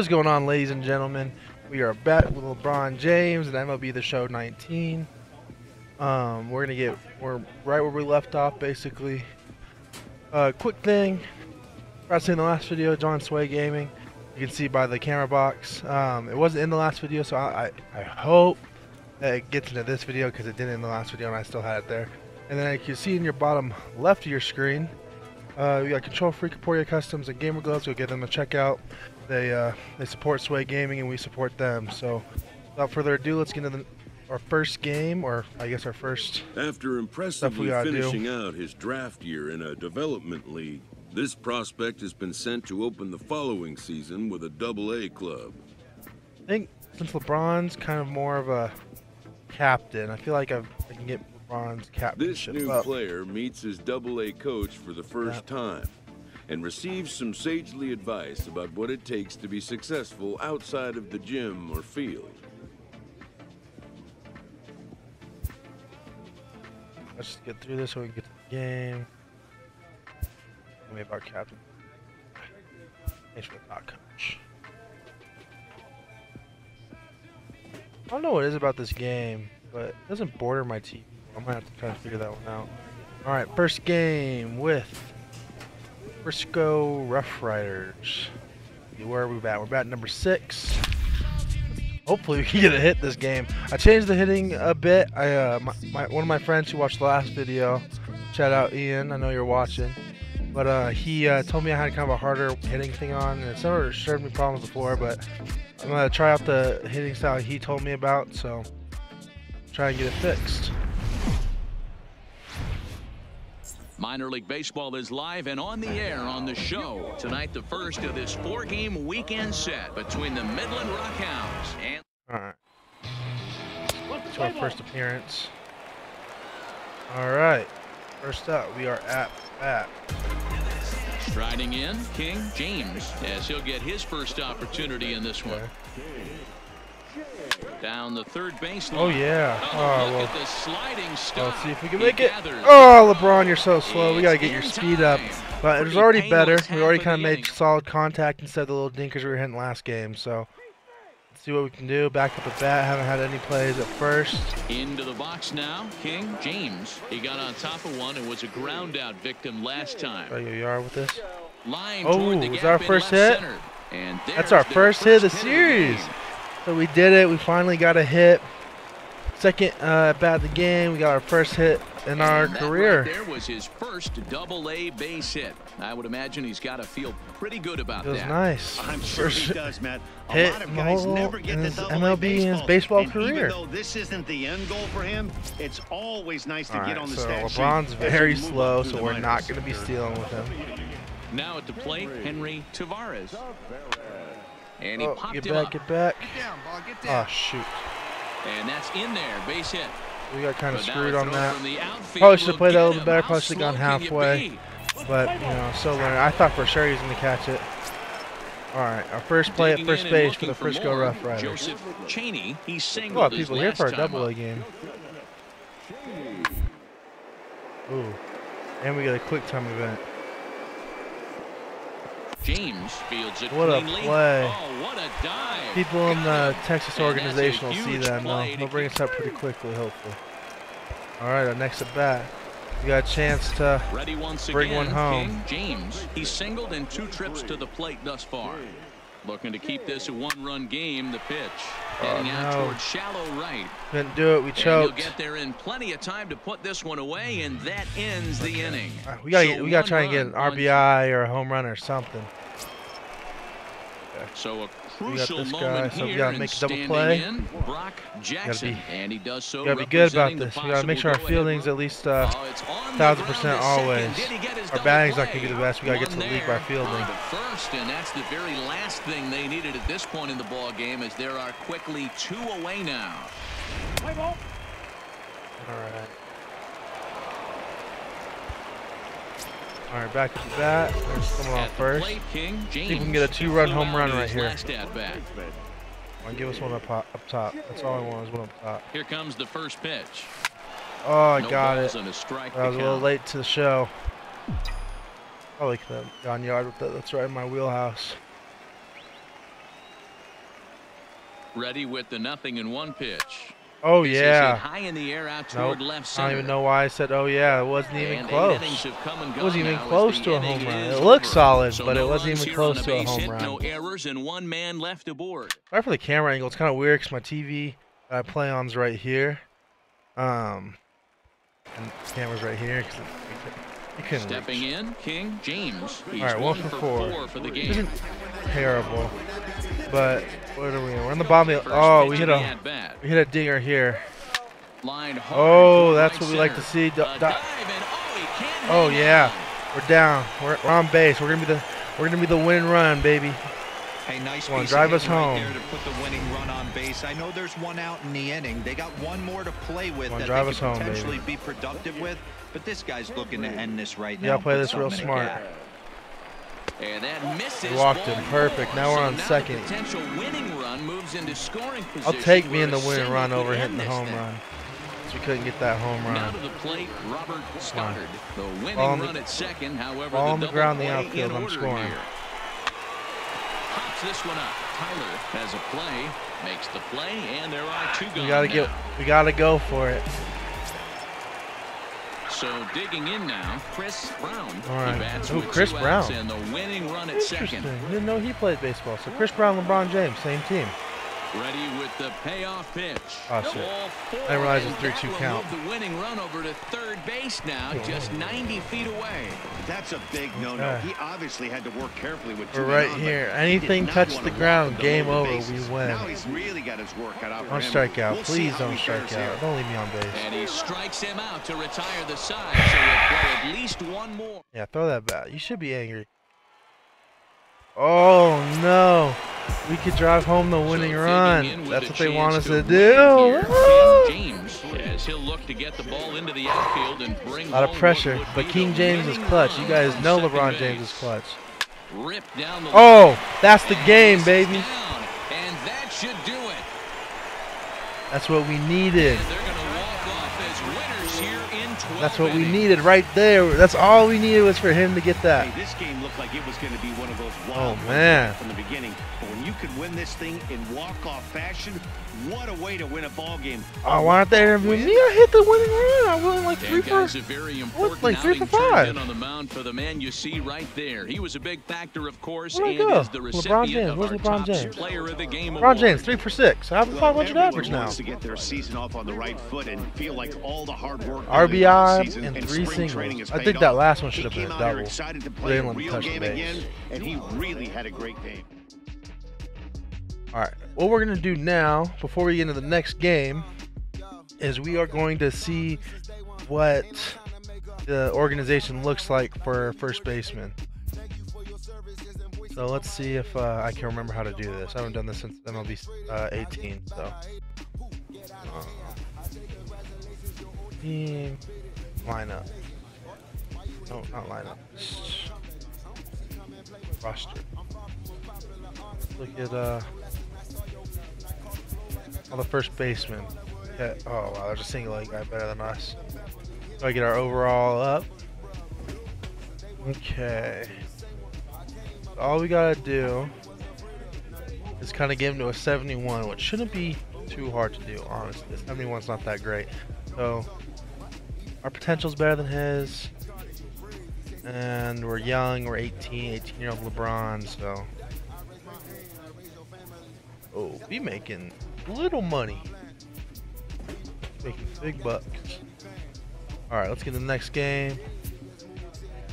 Is going on, ladies and gentlemen? We are back with LeBron James and MLB The Show 19. Um, we're gonna get we're right where we left off, basically. Uh, quick thing, I in the last video, John Sway Gaming. You can see by the camera box. Um, it wasn't in the last video, so I I, I hope that it gets into this video because it didn't in the last video, and I still had it there. And then you can see in your bottom left of your screen, uh, we got Control Freak, Emporia Customs, and Gamer Gloves. Go give them a check out. They uh, they support Sway Gaming, and we support them. So, without further ado, let's get into the, our first game, or I guess our first. After impressively finishing do. out his draft year in a development league, this prospect has been sent to open the following season with a Double A club. I think since LeBron's kind of more of a captain, I feel like I've, i can get Captainship. This new up. player meets his Double A coach for the first yeah. time and receives some sagely advice about what it takes to be successful outside of the gym or field. Let's just get through this so we can get to the game. Tell me about Captain. Thanks for the thought, coach. I don't know what it is about this game, but it doesn't border my TV. I'm gonna have to try to figure that one out. Alright, first game with Frisco Rough Riders. Where are we at? We're at number six. Hopefully we can get a hit this game. I changed the hitting a bit. I uh, my, my, one of my friends who watched the last video, shout out Ian. I know you're watching. But uh, he uh, told me I had kind of a harder hitting thing on, and it's never served me problems before. But I'm gonna try out the hitting style he told me about, so try and get it fixed. Minor League Baseball is live and on the air on the show. Tonight, the first of this four-game weekend set between the Midland Rockhounds and... All right. It's our first appearance. All right. First up, we are at bat. Striding in, King James, as he'll get his first opportunity in this one. Down the third baseline. Oh yeah. Oh, well. Let's see if we can make it. Oh, LeBron, you're so slow. We gotta get your speed up. But it was already better. We already kind of made solid contact instead of the little dinkers we were hitting last game. So let's see what we can do. Back up at bat. Haven't had any plays at first. Into the box now. King James. He got on top of one and was a ground out victim last time. Oh, you are with this. Line oh, was our first hit? That's our first hit of the series. So we did it. We finally got a hit. Second uh, bat of the game. We got our first hit in our career. Right there was his first double A base hit. I would imagine he's got to feel pretty good about that. It nice. I'm sure he does, Matt. A hit lot of guys never get in his double MLB baseball. in his baseball and career. Even though this isn't the end goal for him, it's always nice to All get right, on the so stat LeBron's very slow, so we're not going to be stealing with him. Now at the plate, Henry Tavares. And he oh, popped get him back, up. get back. Get down, ball, get ah, down. Oh, shoot. And that's in there, base hit. We got kind of But screwed on that. from the outfield Probably should have played that a little bit better. him. Probably should have gone slow can you halfway. But, you know, still learning. I thought for sure he was going to catch it. All right, our first play at first base for the Frisco more, Rough Riders. Joseph Cheney, he singled A singled lot of his people here for a double up. A game. Ooh. And we got a quick time event. James fields it What a play. Oh, what a dive. People in the. Texas And that's a organization will see that now. They'll bring us up pretty quickly, hopefully. All right, our next at bat. We got a chance to Ready once Bring again, one home. King James. He's singled in two trips to the plate thus far. Looking to keep this a one-run game. The pitch heading out no. towards shallow right. couldn't do it. We And he'll get there in plenty of time to put this one away, and that ends the inning. Uh, We gotta So get, we gotta try and get an RBI or a home run or something. So a We got crucial this guy, moment so we here gotta and make a double play. in, Brock Jackson, be- and he does so. We gotta be good about this. We gotta make sure our fielding's at least uh, Oh, it's on the thousand percent second. always. Did he get his Our double batting's not play? gonna be the best. We gotta get to the league by there fielding. the first, and that's the very last thing they needed at this point in the ball game, as there are quickly two away now. all right. All right, back to the bat. There's someone on At first. plate, King James. we can get a two-run home run right here. I'll give us one up, up top. That's all I want is one up top. Here comes the first pitch. Oh, I no got it. a strike I was a little late to the show. Probably could have gone yard with that. That's right in my wheelhouse. Ready with the nothing in one pitch. Oh This yeah. high in the air out Nope. toward left I don't even know why I said oh yeah. It wasn't even And close. innings have come and It wasn't even close to a home run. It looked solid, So but no it wasn't even close to a home hit, run. No errors and one man left aboard. Sorry for the camera angle. It's kind of weird because my TV that I play on's right here. Um, and the camera's right here because you couldn't Stepping reach. in, King James. He's All right, one, one for for four. four for the game. isn't terrible, but what are we? We're on the bottom. Of the, oh, we hit a we hit a dinger here. Oh, that's what we like to see. A Do- dive do- and oh, he can't hang yeah, we're down. We're, we're on base. We're gonna be the we're gonna be the win run, baby. Hey, nice Come on, piece drive us right home. there to put the winning run on base. I know there's one out in the inning. They got one more to play with that drive they us could home, potentially be productive with. But this guy's looking to end this right now. gotta play this real in smart. cap. And that misses. Walked him. Perfect. Now we're So on the second. potential winning run moves into scoring position. I'll take me in the winning run over hitting the home thing. run. we couldn't get that home Now run. to the plate, Robert Stoddard. The winning Ball on the- run at second. However, ball the on the ground in the outfield, in I'm scoring. here. Pops this one up. Tyler has a play, makes the play, and there are two We gotta now. get we gotta go for it. So digging in now, Chris Brown. All right. Bats Ooh, Chris Brown. and the winning run at Interesting. second. Didn't know he played baseball. So Chris Brown, LeBron James, same team. Ready with the payoff pitch. Oh, shit. Ball four, I realize it and was 3-2 will count. move the winning run over to third base now, just 90 feet away. That's a big no-no. Okay. He obviously had to work carefully with We're two men right on, but here. Anything touch the ground, up game over, bases. we win. Now he's really got his work cut out Don't strike out. We'll Please don't strike fares here. out. Don't leave me on base. And he strikes him out to retire the side, so he'll play at least one more. Yeah, throw that bat. You should be angry. Oh no. We could drive home the winning So run. digging in with That's what they want us chance to do. James, as he'll look to get the ball into the outfield and bring A lot of pressure, but King James is clutch. You guys know LeBron base. James is clutch. Ripped down the Oh, that's the game, baby. down, and that should do it. That's what we needed. And they're going to walk off as winners here in 12 That's what we needed right there. That's all we needed was for him to get that. Hey, this game looked like it was going to be one of those oh, wild Oh, man. from the beginning. But when you could win this thing in walk-off fashion, what a way to win a ball game. Oh, why aren't they interviewing me? I hit the winning run. I won like three And for. guys, a very important like three for outing turned five? in on the mound for the man you see right there. He was a big factor, of course, Where'd and I go? is the LeBron recipient James. of Where's our LeBron James? player of the game LeBron award. James, three for six. I have a 500 everyone average now. to get their season off on the right foot and feel like all the hard work RBI and and three singles. I think that last one should have been a double. excited to They play a didn't let him real touch the game base. again, and he really had a great game. All right. What we're gonna do now, before we get into the next game, is we are going to see what the organization looks like for first baseman. So let's see if uh, I can remember how to do this. I haven't done this since MLB uh, 18. So. Uh, team lineup. No, not lineup. Roster. Look at uh all the first baseman. Yeah, oh wow, there's a single leg guy better than us. So I get our overall up. Okay. All we gotta do is kind of get him to a 71, which shouldn't be too hard to do, honestly. 71's not that great. So our potential's better than his. And we're young, we're 18, 18 year old LeBron, so. Oh, we making little money. Making big bucks. Alright, let's get the next game.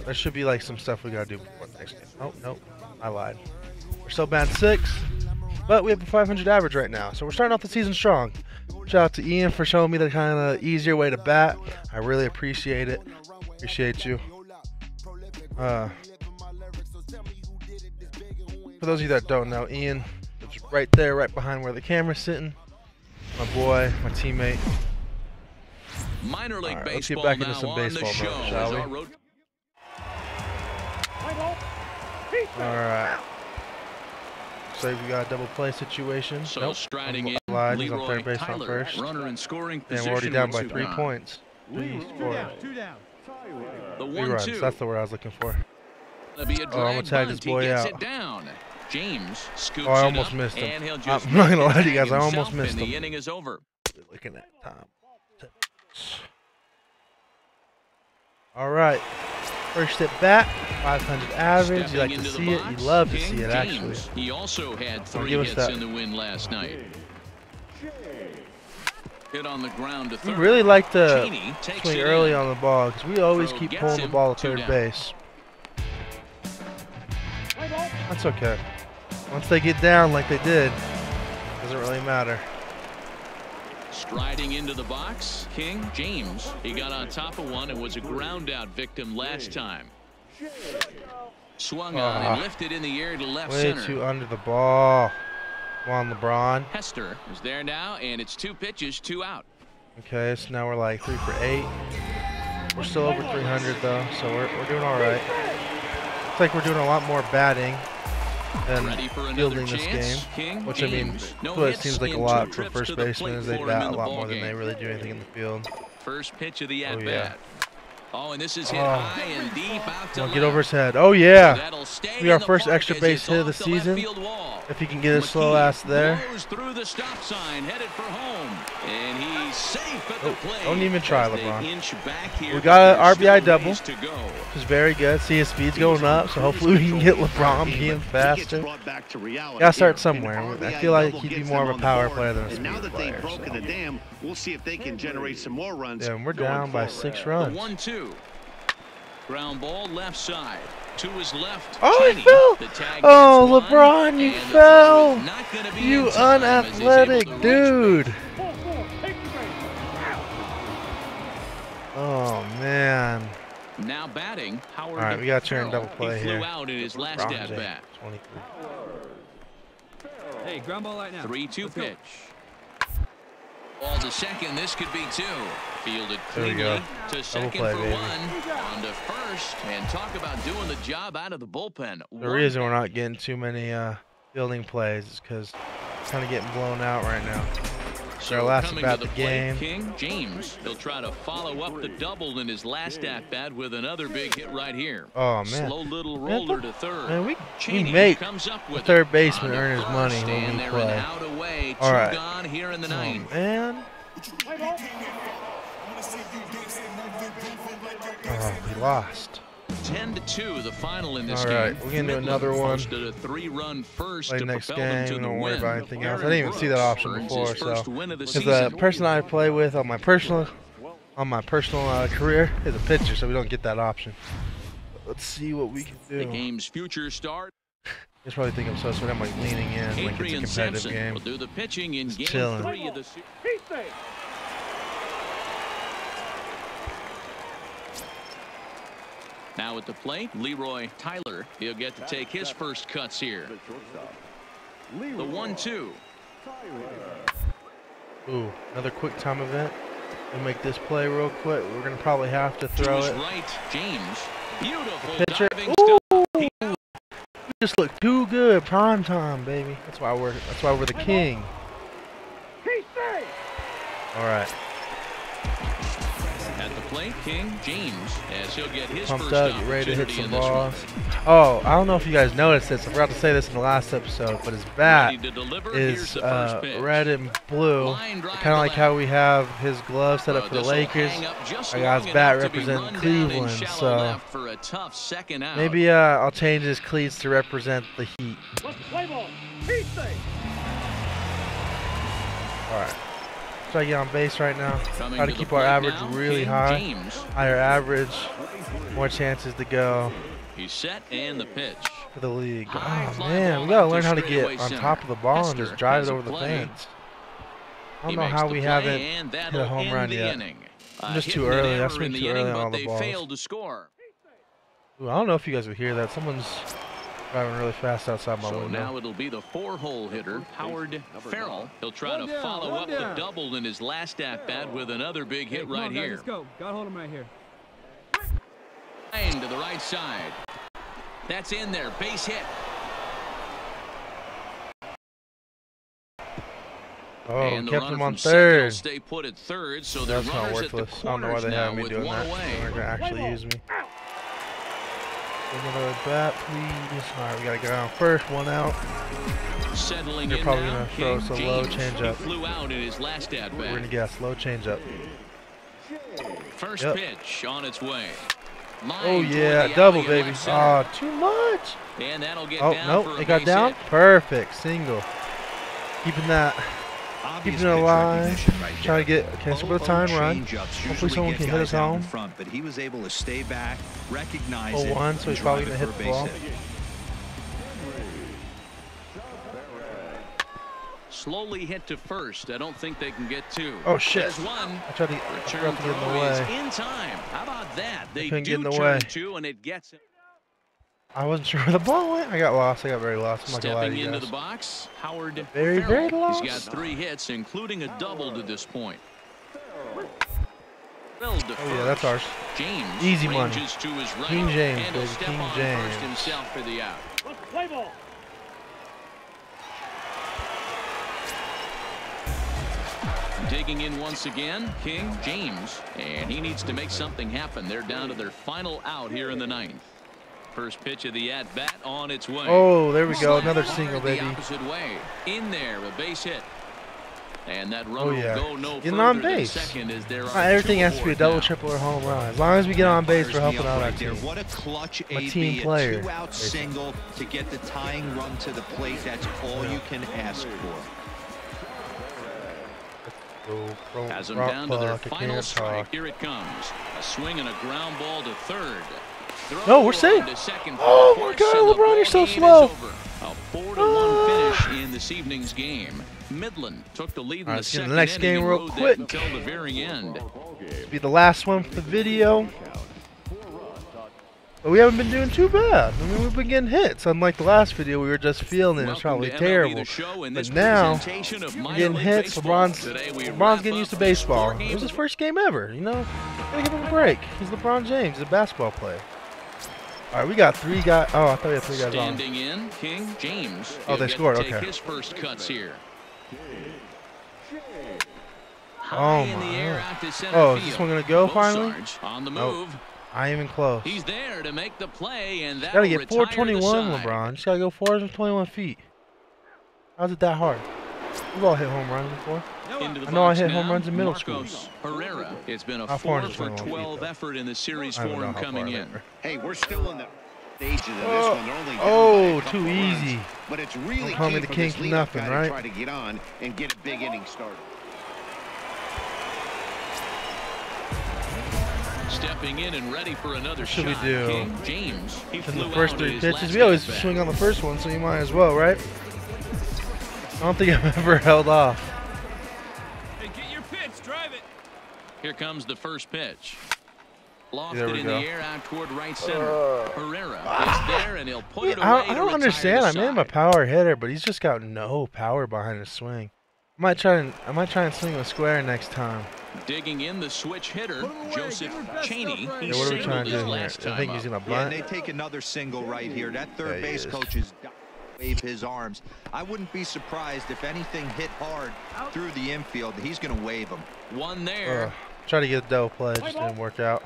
There should be like some stuff we gotta do before the next game. Oh, nope. I lied. We're still band six, but we have a 500 average right now, so we're starting off the season strong. Shout out to Ian for showing me the kind of easier way to bat. I really appreciate it. Appreciate you. Uh, for those of you that don't know, Ian right there, right behind where the camera's sitting. My boy, my teammate. Minor league All right, let's get baseball back into now some baseball the mode, show shall we? road All right. So we got a double play situation. So nope. striding I'm in, live. He's on Leroy third base on Tyler, first. runner in scoring And we're already down with by two three gone. points. Three, four. The Three one runs. two. That's the word I was looking for. Gonna be a Oh, I'm gonna tag this bunt. He boy gets out. James scoops Oh, I almost up, missed him. and he'll I'm not gonna lie to you guys, I almost missed him. the inning is over. Looking at time. All right. First at bat, 500 average. You like to see it. box, You love to King see it, actually. James. He also had three hits that. in the win last night. Hit on the ground to We third. really like to swing early in. on the ball because we always keep pulling the ball to third down. base. That's okay. Once they get down like they did, doesn't really matter. Striding into the box, King James. He got on top of one and was a ground out victim last time. Swung on Ah. and lifted in the air to left Way center. too under the ball. Come on, LeBron. Hester is there now, and it's two pitches, two out. Okay, so now we're like three for eight. We're still over 300 though, so we're, we're doing all right. Looks like we're doing a lot more batting than fielding this chance. game. King Which I mean. No it seems like a lot for first basemen they bat a lot more than they really do anything in the field. First pitch of the oh, at Oh, bat. Yeah. Oh, and this is hit Oh. high and deep out to Come on, left. get over his head. Oh yeah! That'll Be our first extra base hit of the season. If he can get his slow ass there. blows through the stop sign, headed for home, and he's safe at the Oh, plate. don't even try, LeBron. inch back here, We got an RBI double. ways To go. Which is very good. See his speed's going up, so hopefully we can get LeBron being faster. Gotta start somewhere. I feel like he'd be more of a power player than a And now speed that player. they've broken so. the dam, we'll see if they can generate some more runs. Yeah, and we're down by forward. six The runs. One-two. Ground ball left side. To his left. Oh, he fell. Oh, LeBron, you and the throw fell. is not gonna be You in time as he's able to unathletic dude. Oh man. Now batting, Howard. All right, we got to turn double play he flew here. out in his last LeBron at James, bat. 23. Hey, ground ball right now. Three-two Let's go. pitch. Ball to second. This could be two. Fielded There we cleanly go. to second play, for baby. one. On to first, and talk about doing the job out of the bullpen. The reason we're not getting too many uh, fielding plays is because it's kind of getting blown out right now. So our last coming at-bat to the the plate, game. King James. He'll try to follow up the double in his last at bat with another big hit right here. Oh man. Slow little roller look- to third. Man, we, we Cheney make comes up the with third baseman On earn his first, money when and we play. an out away. All gone here in the Oh ninth. man. Oh, we lost. 10 to 2, the final in this All game. right, we're gonna do another one. posted a three-run first Play to next game. to don't worry about anything else. I didn't even see that option before, so win of the because the person I play with on my personal on my personal uh, career is a pitcher, so we don't get that option. Let's see what we can do. The game's future start. You probably think I'm so sweet. I'm like leaning in, like it's a competitive Sampson game. will do the pitching in Just game chilling. three of the Now at the plate, Leroy Tyler. He'll get to take his first cuts here. The one-two. Ooh, another quick time event. We'll make this play real quick. We're gonna probably have to To throw it. right, James. Beautiful Pitcher. diving Ooh, we just look too good. Prime time, baby. That's why we're that's why we're the king. All right, At the plate, King James, as he'll get his pumped first up, get ready to hit some in this one. balls. Oh, I don't know if you guys noticed this. I forgot to say this in the last episode, but his bat Ready to deliver. Here's is uh, red and blue, kind of like how we have his glove set up for the Lakers. hang up just I got his bat enough to be representing run Cleveland, so for a tough second out. maybe uh, I'll change his cleats to represent the Heat. All right, try to get on base right now. Try to keep our average now, really high. James. Higher average, more chances to go He's set and the pitch. for the league. High Oh man, we gotta learn how to get on top of the ball and just drive it over the fence. I don't know how we haven't hit a home run yet. inning. I'm just too early. I error swing in the too inning, early on all the they balls. failed to score. Ooh, I don't know if you guys would hear that. Someone's driving really fast outside my So window. now it'll be the four-hole hitter, Howard Farrell. He'll try to down, follow up down. the double in his last at-bat with another big Hey, hit on, right guys, here. Let's go. Got hold of him right here. Line to the right side. That's in there. Base hit. oh, and the kept him on from second will third. stay put at third, so they're That's not runners at the worthless. I don't know why they have me doing that. They're gonna actually use me. Another bat, please. Alright, we gotta get on first. One out. Settling You're probably gonna throw us a low changeup. Flew out in his last at We're gonna bat. get a slow changeup. First Yep. pitch on its way. Line Oh yeah, double baby. Ah, too much. and that'll get Oh down no, for it got down. hit. Perfect, single. Keeping that. Obvious Keeping it alive. right Trying to get okay, so Low with a time low run. Hopefully someone can hit guys us home. front, but he was able to stay back, recognize Oh, it, one, so he's probably gonna hit the a ball. base hit. Slowly hit to first. I don't think they can get two. Oh, shit. There's one. I tried to, I Return forgot to get in the throw way. in time. How about that? They couldn't do get in the way. two, and it gets him. I wasn't sure where the ball went. I got lost. I got very lost. I'm gonna lie to Stepping into guys. the box, Howard Very, Farrell. very He's lost. got three hits, including a double to this point. Oh yeah, that's ours. James Easy money. ranges to his right, King James, baby, step King on James. himself for the out. Play ball. Digging in once again, King James, and he needs to make something happen. They're down to their final out here in the ninth. First pitch of the at bat on its way. Oh, there we go. Another single, baby. opposite way. In there, a base hit. And that run Oh, yeah. will go no Getting on base. second as there Not are everything has to be a double, now. triple, or home run. As long as we get on base, we're helping out our there. team. What a clutch I'm a team player, a two-out single to get the tying run to the plate. That's all you can ask for. Has them down to their final strike. Here it comes. A swing and a ground ball to third. No, we're safe. Oh my God, LeBron, you're so slow. A four to one Ah. finish in this evening's game. Midland took the lead in right, the let's get second the next game real quick. until the very end. Be the last one for the video. But we haven't been doing too bad. I mean, we've been getting hits. Unlike the last video, we were just feeling it. It's probably terrible. The show and But now, We're getting hits. LeBron's, LeBron's getting used to baseball. It was his first game ever, you know? Gotta give him a break. He's LeBron James. He's a basketball player. All right, we got three guys. Oh, I thought we had three guys on. Standing in, King James. Oh, they scored, okay. his first cuts here. Oh, in the my air out to center Oh, is this one gonna go finally? On the Nope. move. I ain't even close. He's there to make the play, and that gotta get 421, LeBron. Just gotta go 421 feet. How's it that hard? We've all hit home runs before. Into the I know I box hit home runs in middle school. Marcos Herrera. It's been a How four for 21 feet, 12 effort in the series I for him coming in. Hey, we're still in the stages of this Oh, one. They're only oh, down oh, by a couple too runs, easy. But it's really Don't call key me the king for nothing, right? to try to get on and get a big inning started. Stepping in and ready for another should we do? King James. He In flew the first three pitches, we always swing on the first one, so you might as well, right? I don't think I've ever held off. Here comes the first pitch. There Lofted we in go. the air out toward right center. Uh. Herrera is ah. there and he'll put it away I, I don't understand. I made him a power hitter, but he's just got no power behind his swing. I might try and I might try and swing a square next time. Digging in the switch hitter, away. Joseph Give your best Cheney. stuff right Yeah, what are we trying to do here? I think he's gonna Yeah, and they take another single right here. That third he base is. coach is wave his arms. I wouldn't be surprised if anything hit hard through the infield. He's going to wave them. One there. Ugh. Try to get a double play, just didn't work out.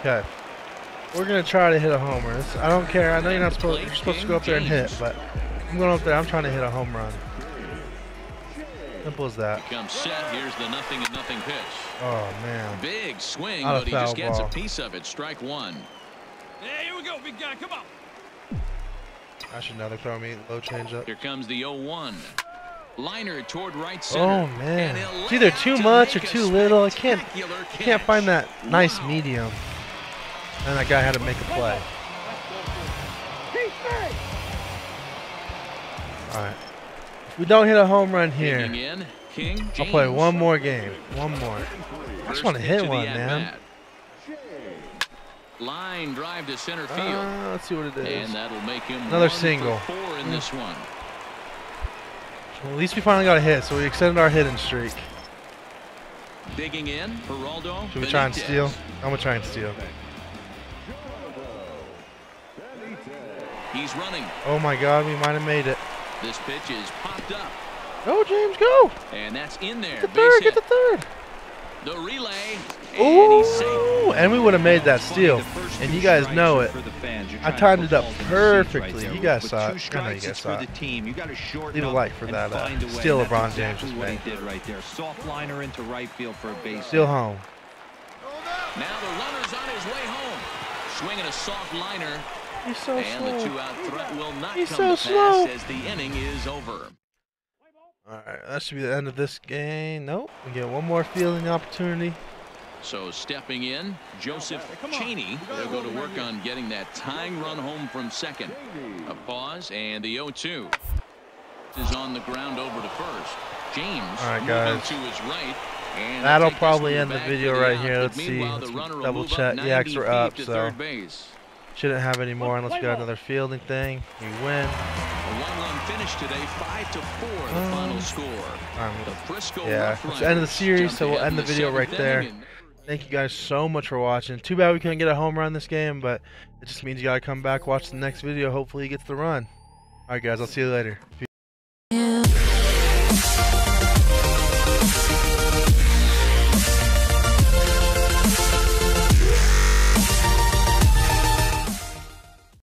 Okay. We're gonna try to hit a homer. This- I don't care. I know you're not supposed. You're supposed to go up there and hit, but I'm going up there. I'm trying to hit a home run. Simple as that. Comes set. Here's the nothing and nothing pitch. Oh man. Big swing, Not but he just foul gets ball. a piece of it. Strike one. Yeah, here we go, big guy. Come on. I should know they're throwing me low changeup. Here comes the 0-1. Liner toward right center. Oh man. It's either too to much or too little. I can't. spectacular Can't find that nice Wow. medium. And that guy had to make a play. All right. If we don't hit a home run here, King I'll play one more game. One more. I just want to hit pitch of the one, man. Line drive to center field. Uh, let's see what it is. and that'll make him Another single. four in this one. Well, at least we finally got a hit, so we extended our hitting streak. Digging in, Geraldo. Should we try and steal? I'm gonna try and steal. He's running. Oh my God, we might have made it. This pitch is popped up, Go, James, go! and that's in there. Get the third, get the third. The relay, and he's safe. And we would have made that steal. And you guys know it. I timed it up perfectly. You guys saw it. I know you guys saw it. Leave a like for that uh, steal LeBron James just made. did right there. Soft liner into right field for a base. Still home. Now the runner's on his way home. Swinging a soft liner, He's so and the slow. two-out threat will not He's come so to slow. pass as the inning is over. Alright, that should be the end of this game. Nope. We get one more fielding opportunity. So stepping in, Joseph Cheney. They'll go to work on getting that tying run home from second. A pause and the 0-2 is on the ground over to first. James All right, moving guys. to his right. And That'll they'll take this probably end the video right here. Let's see. Let's the runner will double check. The Yeah, 'cause we're up, so shouldn't have any more unless we got another fielding thing. We win. A one-run finish today, five to four, the Um, final score. Um, The Frisco yeah, it's the end of the series, so we'll end the video right seventh there. Thank you guys so much for watching. Too bad we couldn't get a home run this game, but it just means you gotta come back, watch the next video. Hopefully he gets the run. Alright guys, I'll see you later.